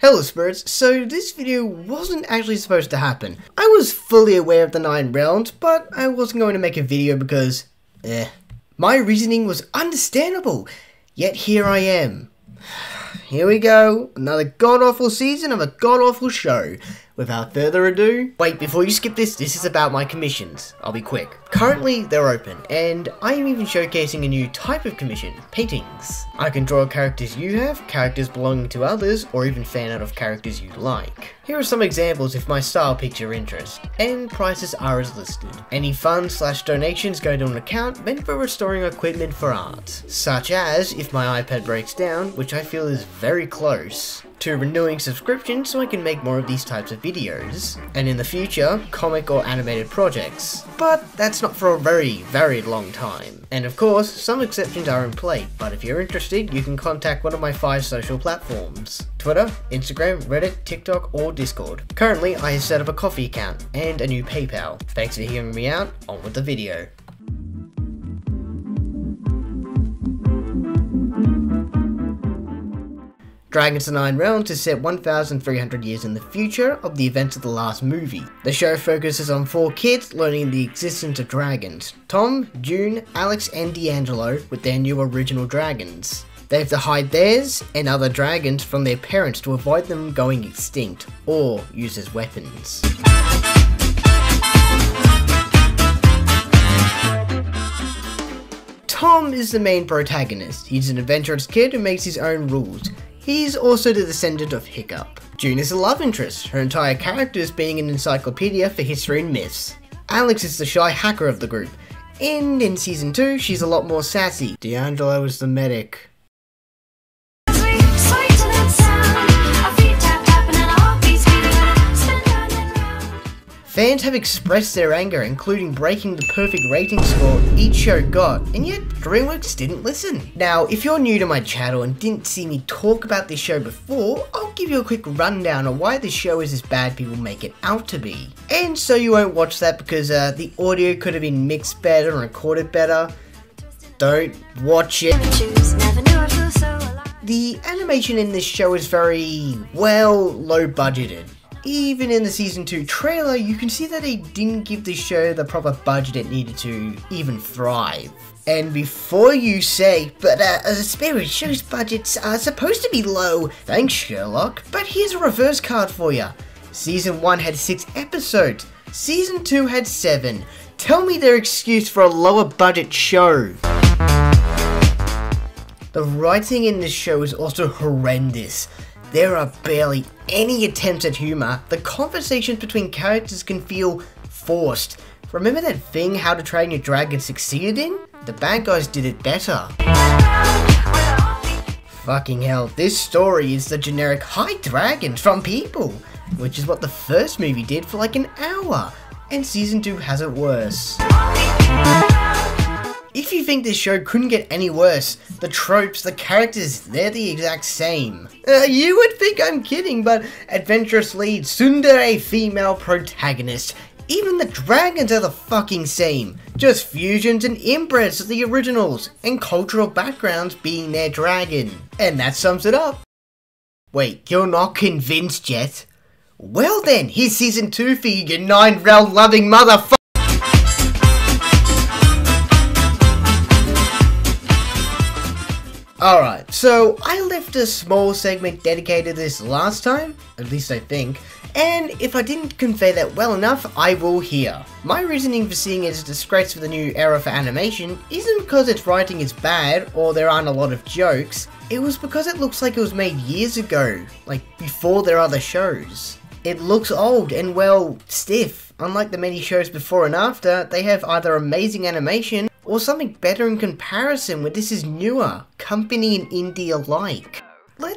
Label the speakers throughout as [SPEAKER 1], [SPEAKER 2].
[SPEAKER 1] Hello spirits, so this video wasn't actually supposed to happen. I was fully aware of the 9 realms, but I wasn't going to make a video because, eh. My reasoning was understandable, yet here I am. Here we go, another god-awful season of a god-awful show. Without further ado, wait, before you skip this, this is about my commissions. I'll be quick. Currently, they're open, and I am even showcasing a new type of commission, paintings. I can draw characters you have, characters belonging to others, or even fan out of characters you like. Here are some examples if my style piques your interest, and prices are as listed. Any funds slash donations go to an account meant for restoring equipment for art, such as if my iPad breaks down, which I feel is very close to renewing subscriptions so I can make more of these types of videos, and in the future, comic or animated projects. But that's not for a very, very long time. And of course, some exceptions are in play, but if you're interested, you can contact one of my five social platforms. Twitter, Instagram, Reddit, TikTok, or Discord. Currently, I have set up a Ko-fi account, and a new PayPal. Thanks for hearing me out, on with the video. Dragons the Nine Realms is set 1,300 years in the future of the events of the last movie. The show focuses on four kids learning the existence of dragons Tom, June, Alex, and D'Angelo with their new original dragons. They have to hide theirs and other dragons from their parents to avoid them going extinct or used as weapons. Tom is the main protagonist. He's an adventurous kid who makes his own rules. He's also the descendant of Hiccup. June is a love interest, her entire character is being an encyclopedia for history and myths. Alex is the shy hacker of the group, and in season 2 she's a lot more sassy. D'Angelo is the medic. Fans have expressed their anger, including breaking the perfect rating score each show got, and yet DreamWorks didn't listen. Now, if you're new to my channel and didn't see me talk about this show before, I'll give you a quick rundown of why this show is as bad people make it out to be. And so you won't watch that because uh, the audio could have been mixed better and recorded better, don't watch it. The animation in this show is very, well, low budgeted even in the season 2 trailer, you can see that they didn't give the show the proper budget it needed to even thrive. And before you say, but uh, a Spirit show's budgets are supposed to be low, thanks Sherlock, but here's a reverse card for you. Season 1 had 6 episodes, Season 2 had 7. Tell me their excuse for a lower budget show. The writing in this show is also horrendous. There are barely any attempts at humour. The conversations between characters can feel forced. Remember that thing How to Train Your Dragon succeeded in? The bad guys did it better. Fucking hell, this story is the generic hide dragons from people, which is what the first movie did for like an hour, and season 2 has it worse. If you think this show couldn't get any worse, the tropes, the characters, they're the exact same. Uh, you would think I'm kidding, but adventurous lead, tsundere female protagonist, even the dragons are the fucking same. Just fusions and inbreds of the originals, and cultural backgrounds being their dragon. And that sums it up. Wait, you're not convinced yet? Well then, here's season 2 for you, you nine realm loving motherfucker! Alright, so I left a small segment dedicated to this last time, at least I think, and if I didn't convey that well enough, I will here. My reasoning for seeing it as a disgrace for the new era for animation isn't because its writing is bad or there aren't a lot of jokes, it was because it looks like it was made years ago, like before their other shows. It looks old and well, stiff. Unlike the many shows before and after, they have either amazing animation or something better in comparison where this is newer, company and indie alike.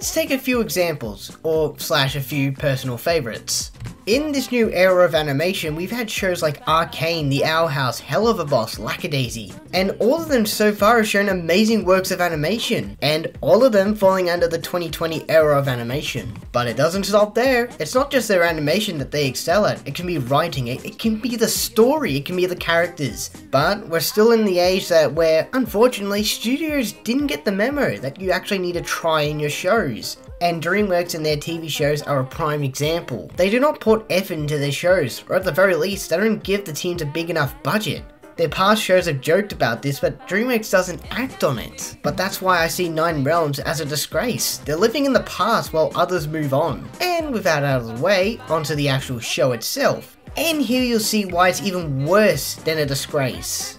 [SPEAKER 1] Let's take a few examples, or slash a few personal favourites. In this new era of animation, we've had shows like Arcane, The Owl House, Hell of a Boss, Lackadaisy, and all of them so far have shown amazing works of animation, and all of them falling under the 2020 era of animation. But it doesn't stop there. It's not just their animation that they excel at, it can be writing, it, it can be the story, it can be the characters. But we're still in the age that where, unfortunately, studios didn't get the memo that you actually need to try in your shows. And DreamWorks and their TV shows are a prime example. They do not put effort into their shows, or at the very least, they don't give the teams a big enough budget. Their past shows have joked about this, but DreamWorks doesn't act on it. But that's why I see Nine Realms as a disgrace. They're living in the past while others move on. And with that out of the way, onto the actual show itself. And here you'll see why it's even worse than a disgrace.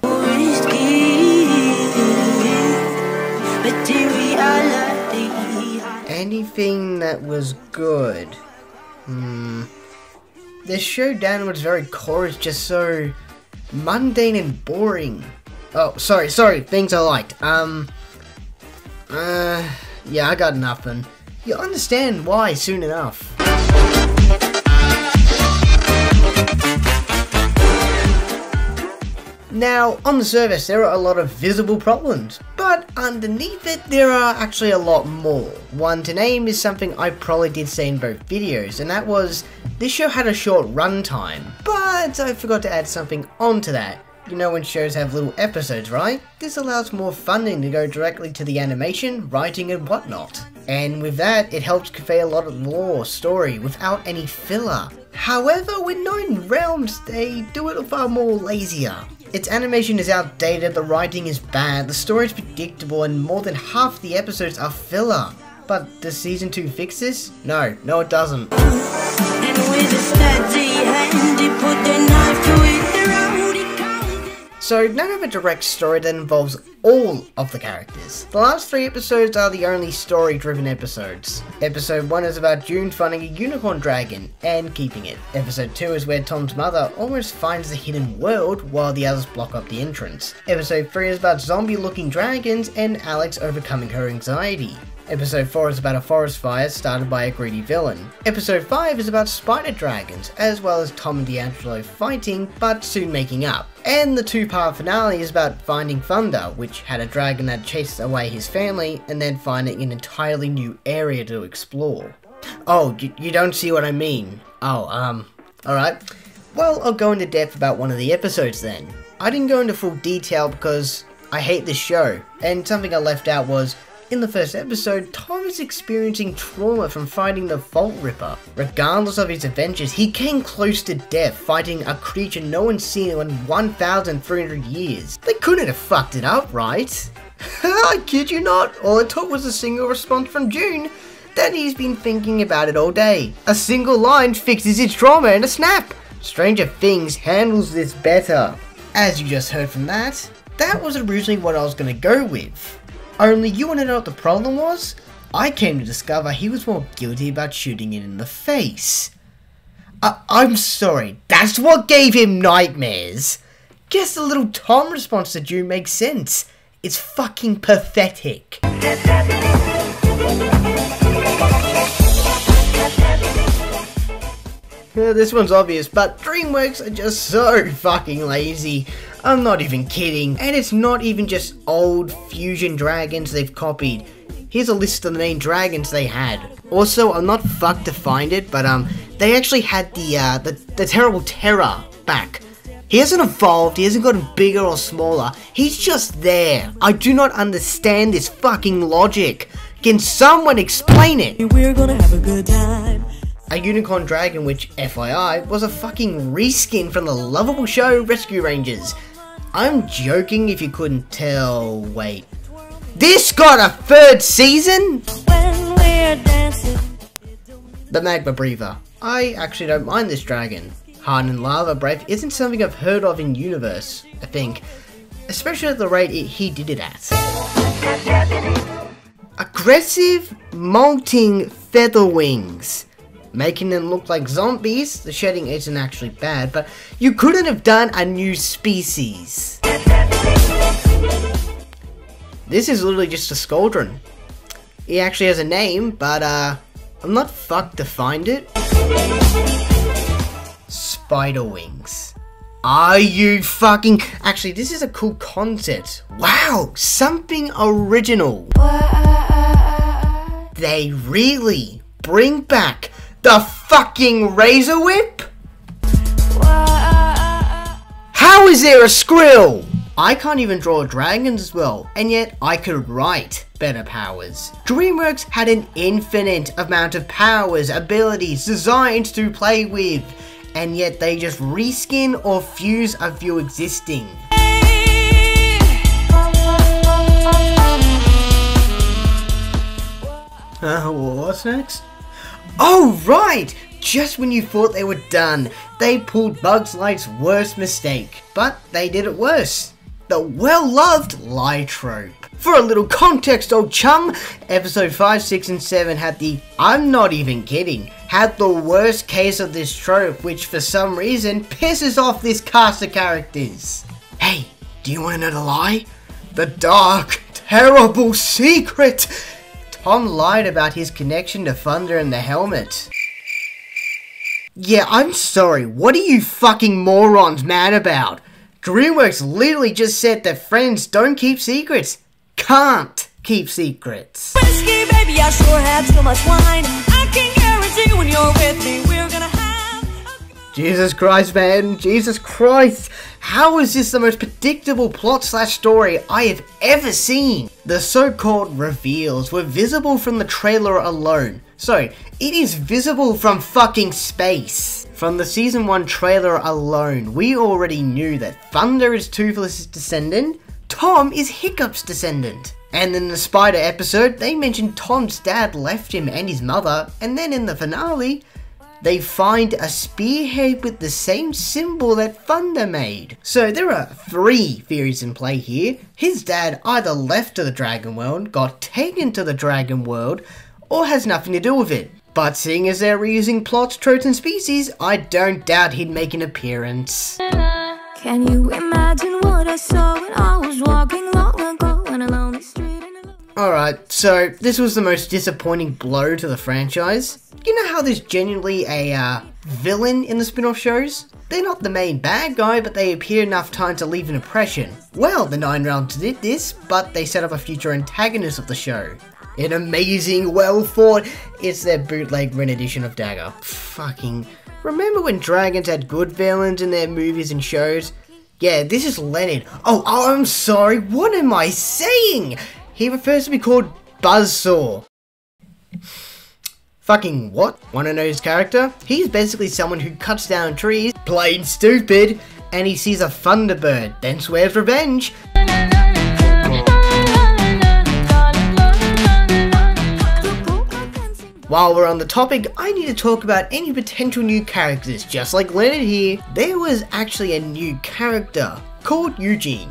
[SPEAKER 1] Anything that was good? Hmm. This show downwards very core is just so mundane and boring. Oh, sorry, sorry, things I liked. Um, uh, yeah, I got nothing. You'll understand why soon enough. Now, on the surface, there are a lot of visible problems, but underneath it, there are actually a lot more. One to name is something I probably did say in both videos, and that was, this show had a short runtime, but I forgot to add something onto that. You know when shows have little episodes, right? This allows more funding to go directly to the animation, writing and whatnot. And with that, it helps convey a lot of lore, story, without any filler. However, with Nine Realms, they do it far more lazier. Its animation is outdated, the writing is bad, the story is predictable, and more than half the episodes are filler. But does season 2 fix this? No, no it doesn't. So none of a direct story that involves all of the characters. The last three episodes are the only story driven episodes. Episode 1 is about June finding a unicorn dragon and keeping it. Episode 2 is where Tom's mother almost finds the hidden world while the others block up the entrance. Episode 3 is about zombie looking dragons and Alex overcoming her anxiety. Episode 4 is about a forest fire started by a greedy villain. Episode 5 is about spider dragons, as well as Tom and D'Angelo fighting, but soon making up. And the two-part finale is about finding Thunder, which had a dragon that chases away his family, and then finding an entirely new area to explore. Oh, you, you don't see what I mean. Oh, um, alright. Well, I'll go into depth about one of the episodes then. I didn't go into full detail because I hate this show, and something I left out was in the first episode, Tom is experiencing trauma from fighting the Vault Ripper. Regardless of his adventures, he came close to death fighting a creature no one's seen in 1,300 years. They couldn't have fucked it up, right? I kid you not, all it took was a single response from June that he's been thinking about it all day. A single line fixes his trauma in a snap. Stranger Things handles this better. As you just heard from that, that was originally what I was going to go with. Only you want to know what the problem was? I came to discover he was more guilty about shooting it in the face. I I'm sorry, that's what gave him nightmares. Guess the little Tom response to June makes sense. It's fucking pathetic. This one's obvious, but DreamWorks are just so fucking lazy. I'm not even kidding. And it's not even just old fusion dragons they've copied. Here's a list of the main dragons they had. Also, I'm not fucked to find it, but um, they actually had the uh, the, the terrible terror back. He hasn't evolved, he hasn't gotten bigger or smaller, he's just there. I do not understand this fucking logic. Can someone explain it? We're gonna have a good time. A unicorn dragon which, FYI, was a fucking reskin from the lovable show Rescue Riders. I'm joking if you couldn't tell. Wait. This got a third season? The Magma Breather. I actually don't mind this dragon. Hardened Lava Breath isn't something I've heard of in universe, I think. Especially at the rate it, he did it at. Aggressive, molting feather wings making them look like zombies. The shedding isn't actually bad, but you couldn't have done a new species. This is literally just a Scauldron. He actually has a name, but uh, I'm not fucked to find it. Spider wings. Are you fucking... Actually, this is a cool concept. Wow, something original. They really bring back the fucking Razorwhip? How is there a Skrill? I can't even draw dragons as well, and yet I could write better powers. DreamWorks had an infinite amount of powers, abilities, designs to play with, and yet they just reskin or fuse a few existing. Uh, what's next? Oh, right! Just when you thought they were done, they pulled Bugs Life's worst mistake. But they did it worse. The well-loved lie trope. For a little context, old chum, episode 5, 6, and 7 had the, I'm not even kidding, had the worst case of this trope, which for some reason pisses off this cast of characters. Hey, do you want to know the lie? The dark, terrible secret! Tom lied about his connection to Thunder and the helmet. Yeah, I'm sorry, what are you fucking morons mad about? DreamWorks literally just said that friends don't keep secrets. Can't keep secrets.
[SPEAKER 2] Whiskey, baby, I sure had too much wine. I can guarantee when you're with me, we're gonna have.
[SPEAKER 1] Jesus Christ, man. Jesus Christ. How is this the most predictable plot slash story I have ever seen? The so-called reveals were visible from the trailer alone. So, it is visible from fucking space. From the season 1 trailer alone, we already knew that Thunder is Toothless' descendant, Tom is Hiccup's descendant. And in the Spider episode, they mentioned Tom's dad left him and his mother, and then in the finale, they find a spearhead with the same symbol that Thunder made. So there are three theories in play here. His dad either left to the Dragon World, got taken to the Dragon World, or has nothing to do with it. But seeing as they're reusing plots, tropes, and species, I don't doubt he'd make an appearance.
[SPEAKER 2] Can you imagine what I saw when I was walking long
[SPEAKER 1] Alright, so this was the most disappointing blow to the franchise. You know how there's genuinely a uh, villain in the spin-off shows? They're not the main bad guy, but they appear enough time to leave an impression. Well, the Nine Realms did this, but they set up a future antagonist of the show. An amazing, well thought, it's their bootleg rendition of Dagur. Fucking, remember when dragons had good villains in their movies and shows? Yeah, this is Leonard. Oh, oh, I'm sorry, what am I saying? He prefers to be called Buzzsaw. Fucking what? Wanna know his character? He's basically someone who cuts down trees, plain stupid, and he sees a Thunderbird, then swears revenge. While we're on the topic, I need to talk about any potential new characters. Just like Leonard here, there was actually a new character called Eugene.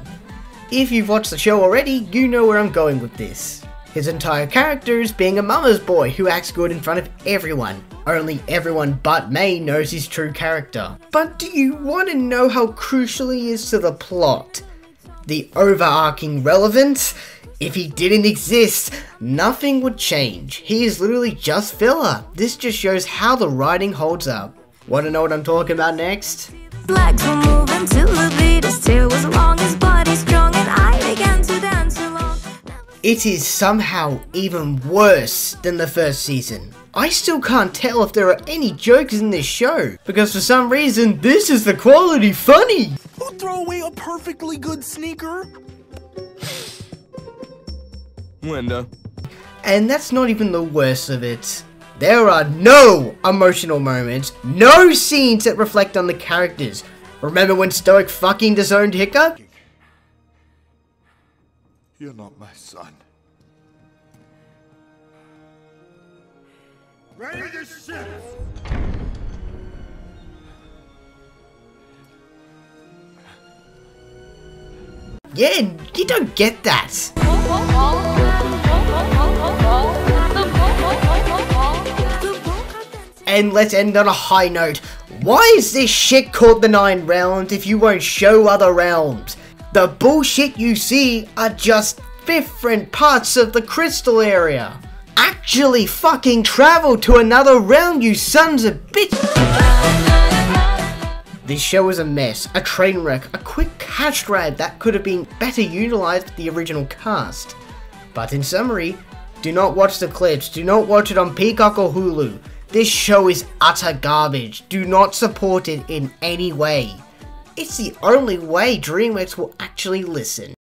[SPEAKER 1] If you've watched the show already, you know where I'm going with this. His entire character is being a mama's boy who acts good in front of everyone. Only everyone but May knows his true character. But do you want to know how crucial he is to the plot? The overarching relevance? If he didn't exist, nothing would change. He is literally just filler. This just shows how the writing holds up. Want to know what I'm talking about next?
[SPEAKER 2] Were moving the beat, long, his
[SPEAKER 1] It is somehow even worse than the first season. I still can't tell if there are any jokes in this show, because for some reason, this is the quality funny.
[SPEAKER 3] Who'd throw away a perfectly good sneaker? Linda.
[SPEAKER 1] And that's not even the worst of it. There are no emotional moments, no scenes that reflect on the characters. Remember when Stoick fucking disowned Hiccup?
[SPEAKER 4] You're not my son. Ready to shift!
[SPEAKER 1] Yeah, you don't get that. And let's end on a high note. Why is this shit called the Nine Realms if you won't show other realms? The bullshit you see are just different parts of the crystal area. Actually fucking travel to another realm, you sons of bitch! This show is a mess, a train wreck, a quick cash grab that could have been better utilized with the original cast. But in summary, do not watch the clips, do not watch it on Peacock or Hulu. This show is utter garbage, do not support it in any way. It's the only way DreamWorks will actually listen.